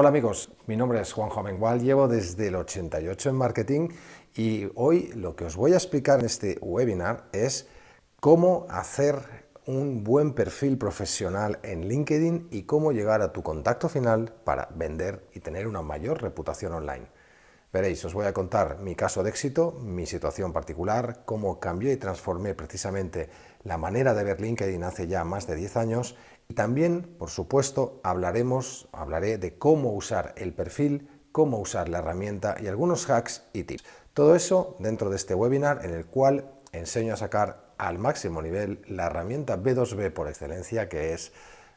Hola amigos, mi nombre es Juanjo Amengual, llevo desde el 88 en marketing y hoy lo que os voy a explicar en este webinar es cómo hacer un buen perfil profesional en LinkedIn y cómo llegar a tu contacto final para vender y tener una mayor reputación online. Veréis, os voy a contar mi caso de éxito, mi situación particular, cómo cambié y transformé precisamente la manera de ver LinkedIn hace ya más de 10 años y también, por supuesto, hablaremos, hablaré de cómo usar el perfil, cómo usar la herramienta y algunos hacks y tips. Todo eso dentro de este webinar en el cual enseño a sacar al máximo nivel la herramienta B2B por excelencia que es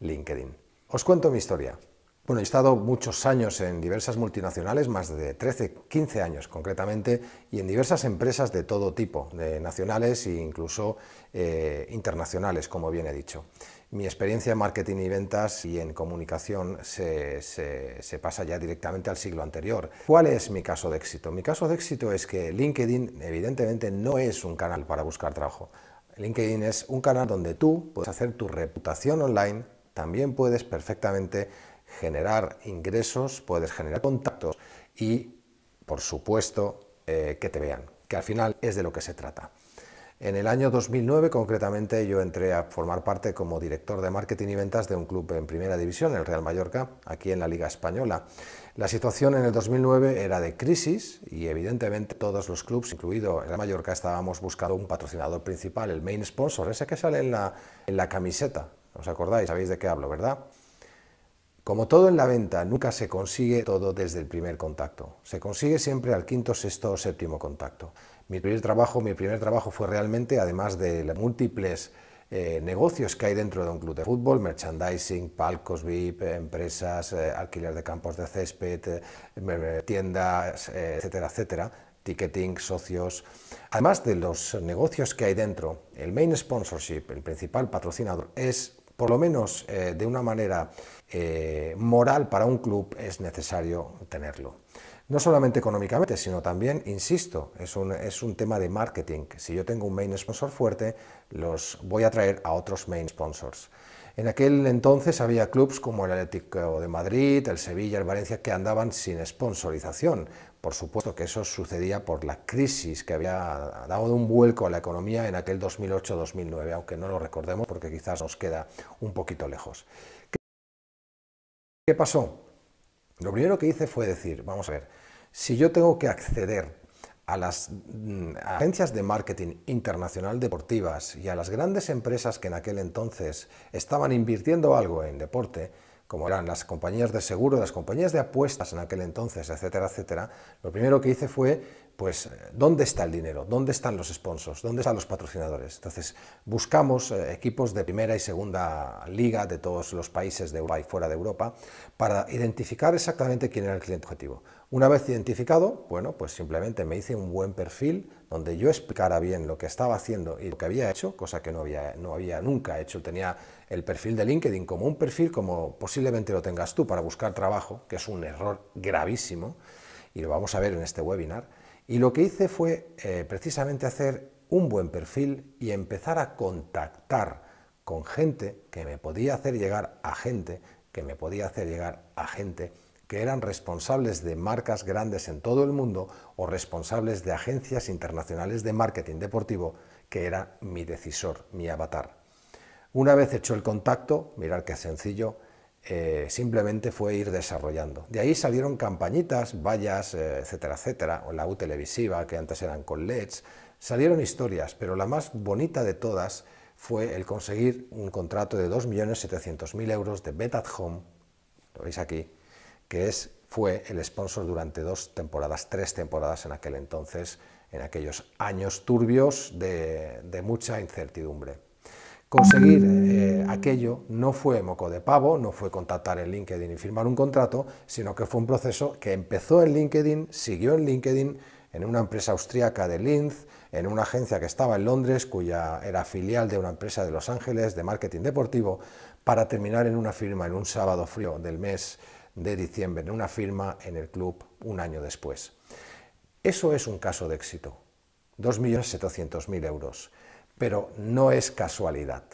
LinkedIn. Os cuento mi historia. Bueno, he estado muchos años en diversas multinacionales, más de 13, 15 años concretamente, y en diversas empresas de todo tipo, nacionales e incluso eh, internacionales, como bien he dicho. Mi experiencia en marketing y ventas y en comunicación se, pasa ya directamente al siglo anterior. ¿Cuál es mi caso de éxito? Mi caso de éxito es que LinkedIn evidentemente no es un canal para buscar trabajo. LinkedIn es un canal donde tú puedes hacer tu reputación online, también puedes perfectamente generar ingresos, puedes generar contactos y, por supuesto, eh, que te vean, que al final es de lo que se trata. En el año 2009, concretamente, yo entré a formar parte como director de marketing y ventas de un club en primera división, el Real Mallorca, aquí en la Liga Española. La situación en el 2009 era de crisis y evidentemente todos los clubes, incluido el Real Mallorca, estábamos buscando un patrocinador principal, el main sponsor, ese que sale en la, en la camiseta. ¿Os acordáis? ¿Sabéis de qué hablo, verdad? Como todo en la venta, nunca se consigue todo desde el primer contacto. Se consigue siempre al quinto, sexto o séptimo contacto. Mi primer trabajo, mi primer trabajo fue realmente, además de los múltiples eh, negocios que hay dentro de un club de fútbol, merchandising, palcos VIP, empresas, eh, alquiler de campos de césped, eh, tiendas, etcétera, etcétera, ticketing, socios. Además de los negocios que hay dentro, el main sponsorship, el principal patrocinador, es por lo menos eh, de una manera eh, moral para un club es necesario tenerlo. No solamente económicamente, sino también, insisto, es un, es un, tema de marketing. Si yo tengo un main sponsor fuerte, los voy a traer a otros main sponsors. En aquel entonces había clubes como el Atlético de Madrid, el Sevilla, el Valencia, que andaban sin sponsorización. Por supuesto que eso sucedía por la crisis que había dado un vuelco a la economía en aquel 2008-2009, aunque no lo recordemos porque quizás nos queda un poquito lejos. ¿Qué pasó? Lo primero que hice fue decir, vamos a ver, si yo tengo que acceder a las mm, agencias de marketing internacional deportivas y a las grandes empresas que en aquel entonces estaban invirtiendo algo en deporte, como eran las compañías de seguro, las compañías de apuestas en aquel entonces, etcétera, etcétera, lo primero que hice fue, pues, ¿dónde está el dinero? ¿Dónde están los sponsors? ¿Dónde están los patrocinadores? Entonces, buscamos eh, equipos de primera y segunda liga de todos los países de Europa y fuera de Europa para identificar exactamente quién era el cliente objetivo. Una vez identificado, bueno, pues simplemente me hice un buen perfil donde yo explicara bien lo que estaba haciendo y lo que había hecho, cosa que no había, no había nunca hecho. Tenía el perfil de LinkedIn como un perfil como posiblemente lo tengas tú para buscar trabajo, que es un error gravísimo, y lo vamos a ver en este webinar. Y lo que hice fue eh, precisamente hacer un buen perfil y empezar a contactar con gente que me podía hacer llegar a gente, que me podía hacer llegar a gente que eran responsables de marcas grandes en todo el mundo o responsables de agencias internacionales de marketing deportivo, que era mi decisor, mi avatar. Una vez hecho el contacto, mirar qué sencillo, eh, simplemente fue ir desarrollando. De ahí salieron campañitas, vallas, eh, etcétera, etcétera, o la U televisiva, que antes eran con LEDs, salieron historias, pero la más bonita de todas fue el conseguir un contrato de 2.700.000 euros de Bet at Home, lo veis aquí, que es, fue el sponsor durante dos temporadas, tres temporadas en aquel entonces, en aquellos años turbios de, mucha incertidumbre. Conseguir eh, aquello no fue moco de pavo, no fue contactar en LinkedIn y firmar un contrato, sino que fue un proceso que empezó en LinkedIn, siguió en LinkedIn, en una empresa austríaca de Linz, en una agencia que estaba en Londres, cuya era filial de una empresa de Los Ángeles de marketing deportivo, para terminar en una firma en un sábado frío del mes de diciembre en una firma en el club un año después. Eso es un caso de éxito, 2.700.000 euros, pero no es casualidad.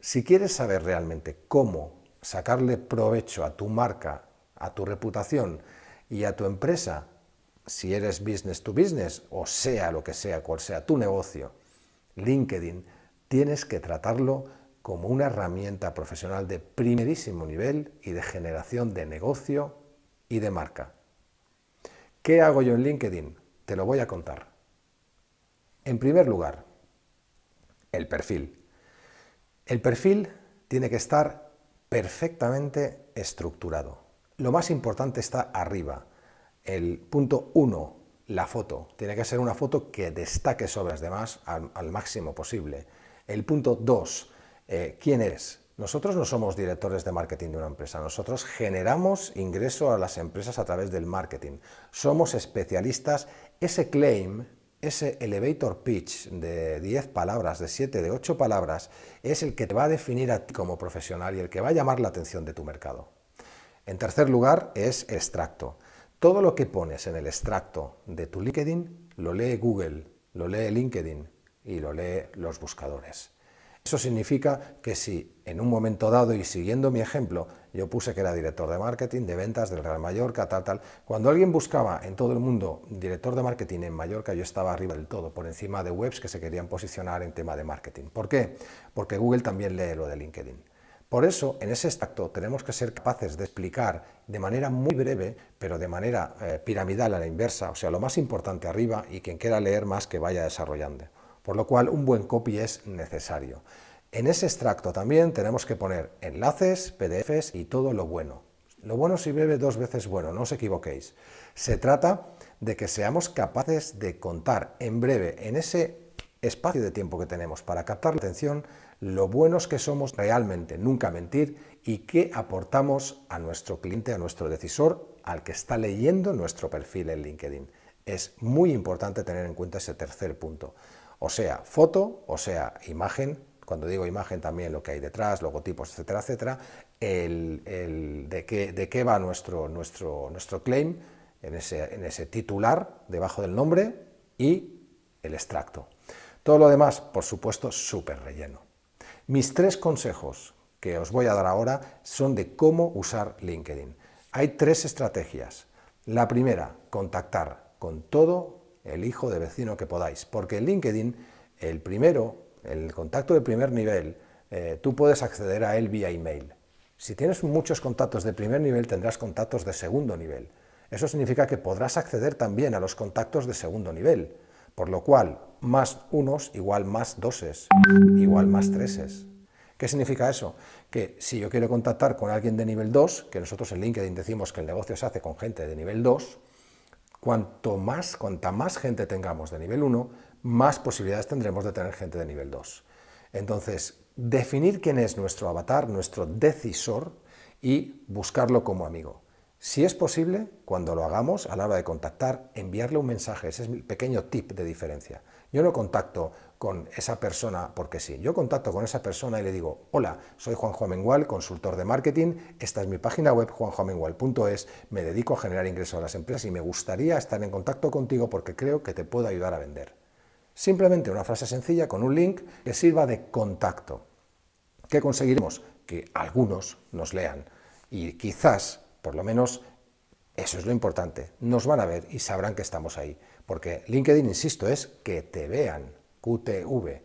Si quieres saber realmente cómo sacarle provecho a tu marca a tu reputación y a tu empresa, si eres business to business o sea lo que sea, cual sea tu negocio, LinkedIn, tienes que tratarlo como una herramienta profesional de primerísimo nivel y de generación de negocio y de marca. ¿Qué hago yo en LinkedIn? Te lo voy a contar. En primer lugar, el perfil. El perfil tiene que estar perfectamente estructurado. Lo más importante está arriba. El punto 1, la foto. Tiene que ser una foto que destaque sobre las demás al, máximo posible. El punto 2, eh, ¿quién eres? Nosotros no somos directores de marketing de una empresa, nosotros generamos ingreso a las empresas a través del marketing. Somos especialistas. Ese claim ese elevator pitch de 10 palabras, de 7, de 8 palabras, es el que te va a definir a ti como profesional y el que va a llamar la atención de tu mercado. En tercer lugar es extracto. Todo lo que pones en el extracto de tu LinkedIn lo lee Google, lo lee LinkedIn y lo lee los buscadores. Eso significa que si en un momento dado y siguiendo mi ejemplo, yo puse que era director de marketing, de ventas del Real Mallorca, tal, tal, cuando alguien buscaba en todo el mundo director de marketing en Mallorca, yo estaba arriba del todo, por encima de webs que se querían posicionar en tema de marketing. ¿Por qué? Porque Google también lee lo de LinkedIn. Por eso, en ese extracto tenemos que ser capaces de explicar de manera muy breve, pero de manera eh, piramidal a la inversa, o sea, lo más importante arriba y quien quiera leer más que vaya desarrollando por lo cual un buen copy es necesario. En ese extracto también tenemos que poner enlaces, PDFs y todo lo bueno. Lo bueno si breve dos veces bueno, no os equivoquéis. Se trata de que seamos capaces de contar en breve, en ese espacio de tiempo que tenemos para captar la atención, lo buenos que somos realmente, nunca mentir, y qué aportamos a nuestro cliente, a nuestro decisor, al que está leyendo nuestro perfil en LinkedIn. Es muy importante tener en cuenta ese tercer punto. O sea, foto, o sea, imagen, cuando digo imagen también lo que hay detrás, logotipos, etcétera, etcétera, el, de, qué, de, qué, va nuestro, nuestro, nuestro claim en ese, en ese titular debajo del nombre y el extracto. Todo lo demás, por supuesto, súper relleno. Mis tres consejos que os voy a dar ahora son de cómo usar LinkedIn. Hay tres estrategias. La primera, contactar con todo el hijo de vecino que podáis, porque en LinkedIn, el primero, el contacto de primer nivel, eh, tú puedes acceder a él vía email. Si tienes muchos contactos de primer nivel, tendrás contactos de segundo nivel. Eso significa que podrás acceder también a los contactos de segundo nivel, por lo cual más unos igual más doses, igual más treses. ¿Qué significa eso? Que si yo quiero contactar con alguien de nivel 2, que nosotros en LinkedIn decimos que el negocio se hace con gente de nivel 2, Cuanto más, cuanta más gente tengamos de nivel 1, más posibilidades tendremos de tener gente de nivel 2. Entonces, definir quién es nuestro avatar, nuestro decisor y buscarlo como amigo. Si es posible, cuando lo hagamos, a la hora de contactar, enviarle un mensaje. Ese es mi pequeño tip de diferencia. Yo no contacto con esa persona porque sí. Yo contacto con esa persona y le digo, hola, soy Juanjo Amengual, consultor de marketing, esta es mi página web, juanjoamengual.es, me dedico a generar ingresos a las empresas y me gustaría estar en contacto contigo porque creo que te puedo ayudar a vender. Simplemente una frase sencilla con un link que sirva de contacto. ¿Qué conseguiremos? Que algunos nos lean y quizás, por lo menos, eso es lo importante, nos van a ver y sabrán que estamos ahí. Porque LinkedIn, insisto, es que te vean, QTV.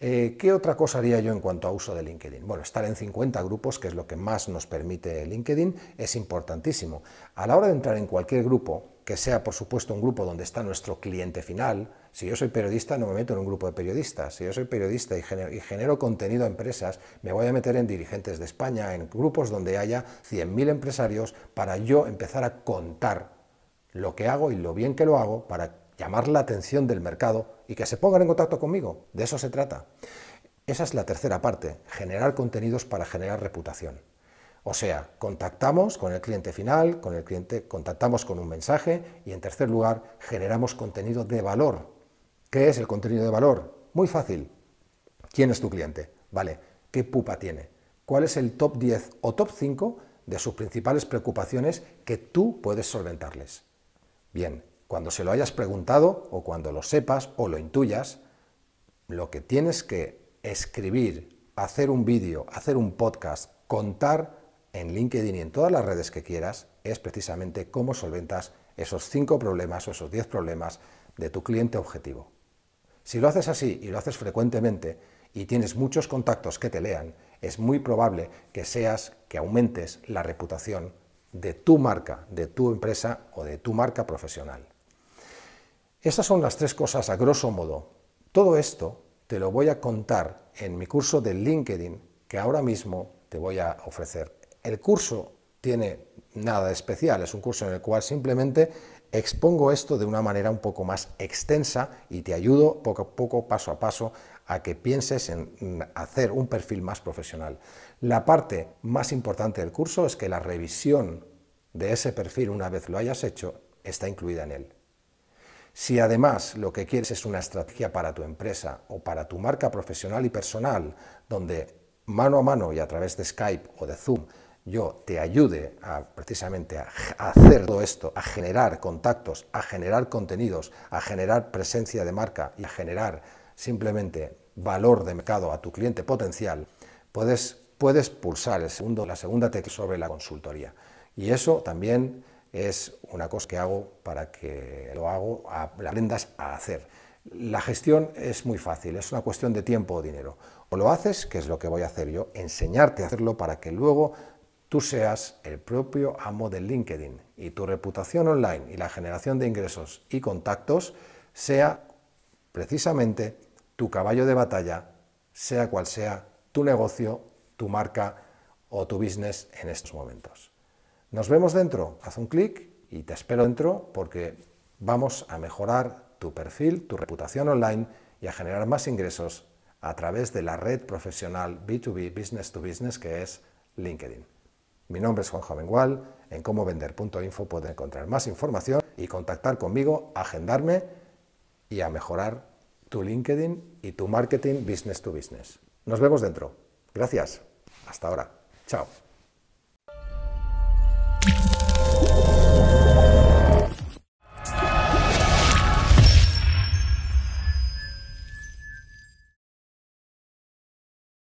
Eh, ¿Qué otra cosa haría yo en cuanto a uso de LinkedIn? Bueno, estar en 50 grupos, que es lo que más nos permite LinkedIn, es importantísimo. A la hora de entrar en cualquier grupo, que sea por supuesto un grupo donde está nuestro cliente final, si yo soy periodista no me meto en un grupo de periodistas, si yo soy periodista y genero, contenido a empresas, me voy a meter en dirigentes de España, en grupos donde haya 100.000 empresarios para yo empezar a contar lo que hago y lo bien que lo hago para llamar la atención del mercado y que se pongan en contacto conmigo. De eso se trata. Esa es la tercera parte, generar contenidos para generar reputación. O sea, contactamos con el cliente final, con el cliente, contactamos con un mensaje y en tercer lugar, generamos contenido de valor. ¿Qué es el contenido de valor? Muy fácil. ¿Quién es tu cliente? Vale, ¿qué pupa tiene? ¿Cuál es el top 10 o top 5 de sus principales preocupaciones que tú puedes solventarles? Bien, cuando se lo hayas preguntado o cuando lo sepas o lo intuyas, lo que tienes que escribir, hacer un vídeo, hacer un podcast, contar en LinkedIn y en todas las redes que quieras es precisamente cómo solventas esos cinco problemas o esos diez problemas de tu cliente objetivo. Si lo haces así y lo haces frecuentemente y tienes muchos contactos que te lean, es muy probable que seas, que aumentes la reputación de tu marca, de tu empresa o de tu marca profesional. Estas son las tres cosas a grosso modo. Todo esto te lo voy a contar en mi curso de LinkedIn que ahora mismo te voy a ofrecer. El curso tiene nada especial, es un curso en el cual simplemente expongo esto de una manera un poco más extensa y te ayudo poco a poco, paso a paso, a que pienses en hacer un perfil más profesional. La parte más importante del curso es que la revisión de ese perfil, una vez lo hayas hecho, está incluida en él. Si además lo que quieres es una estrategia para tu empresa o para tu marca profesional y personal, donde mano a mano y a través de Skype o de Zoom yo te ayude a, precisamente a, hacer todo esto, a generar contactos, a generar contenidos, a generar presencia de marca y a generar simplemente valor de mercado a tu cliente potencial, puedes, puedes pulsar el segundo, la segunda tecla sobre la consultoría. Y eso también es una cosa que hago para que lo hago, aprendas a hacer. La gestión es muy fácil, es una cuestión de tiempo o dinero. O lo haces, que es lo que voy a hacer yo, enseñarte a hacerlo para que luego tú seas el propio amo del LinkedIn y tu reputación online y la generación de ingresos y contactos sea precisamente tu caballo de batalla, sea cual sea tu negocio, tu marca o tu business en estos momentos. Nos vemos dentro, haz un clic y te espero dentro porque vamos a mejorar tu perfil, tu reputación online y a generar más ingresos a través de la red profesional B2B, business to business, que es LinkedIn. Mi nombre es Juan Jovengual, en comovender.info puedes encontrar más información y contactar conmigo, agendarme y a mejorar tu LinkedIn y tu marketing business to business. Nos vemos dentro. Gracias. Hasta ahora. Chao.